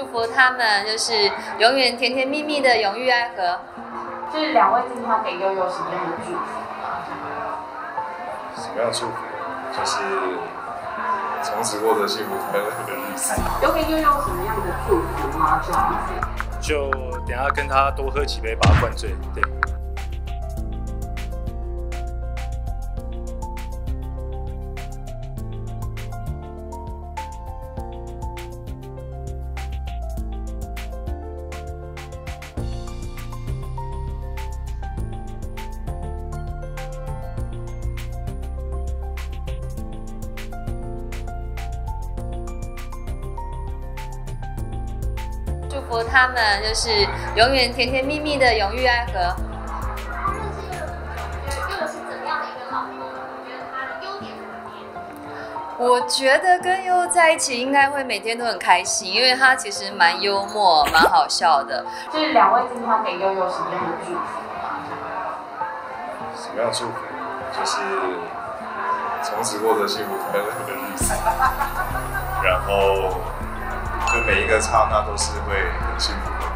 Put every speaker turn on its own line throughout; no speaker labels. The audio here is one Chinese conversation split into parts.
祝福他们就是永远甜甜蜜蜜的永浴爱河。
就是两位今天要给悠悠什么样的祝福？
什么样的祝福？就是从此过着幸福快乐的日子。
有给悠悠什么样的祝福吗？这样。
就等下跟他多喝几杯，把他灌醉。对。
祝福他们就是永远甜甜蜜蜜的永浴爱河。我觉得跟悠悠在一起应该会每天都很开心，因为他其实蛮幽默、蛮好笑的。
就是两位今天要给悠悠什么样的祝福？
什么样的祝福？就是从此过着幸福快乐的日子。然后。就每一个刹那都是会很幸福的。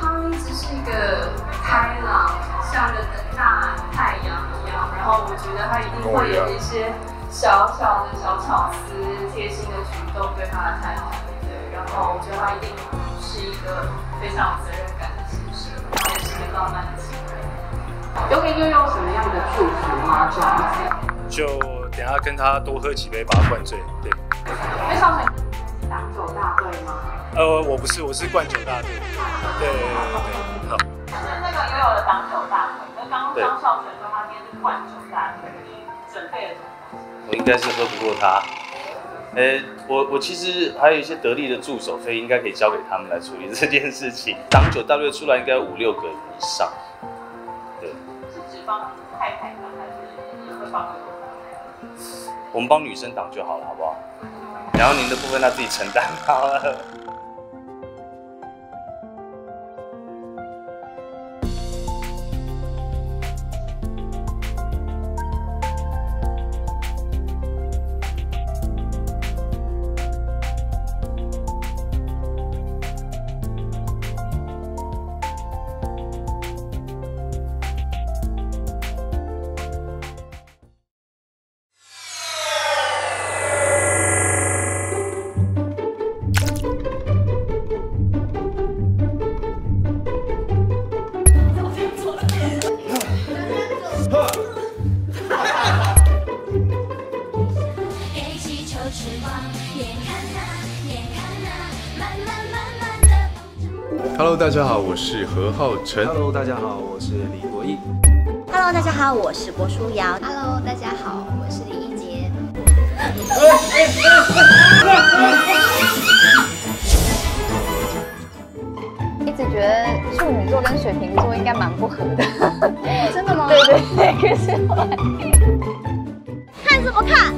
他一直是一个开朗，像个大太阳一样。然后我觉得他一定会有一些小小的小巧思、贴心的举动对他的太太。对，然后我觉得他一定是一个非常有责任感的先生，然后也是一个浪漫的情人。有给悠悠什么样的祝福吗？这样子？
就等下跟他多喝几杯，把他灌醉。对。
非常成。挡酒大队吗？
呃，我不是，我是灌酒大队。对对
对，好。是那个悠悠的挡酒大队，那刚刚张少全说他今天是灌酒大队，你准备了什么？
我应该是喝不过他。呃，我我其实还有一些得力的助手，所以应该可以交给他们来处理这件事情。挡酒大队出来应该五六个以上。
对。是只帮太太挡，还是也会帮
我们帮女生挡就好了，好不好？然后您的部分他自己承担好了。
Hello，大家好，我是何浩晨。
Hello，大家好，我是李国毅。
Hello，大家好，我是郭书瑶。Hello，大家好，我是李一杰。
一直觉得处女座跟水瓶座应该蛮不合的。
真的吗？
对 对对，可是后来
看什么看？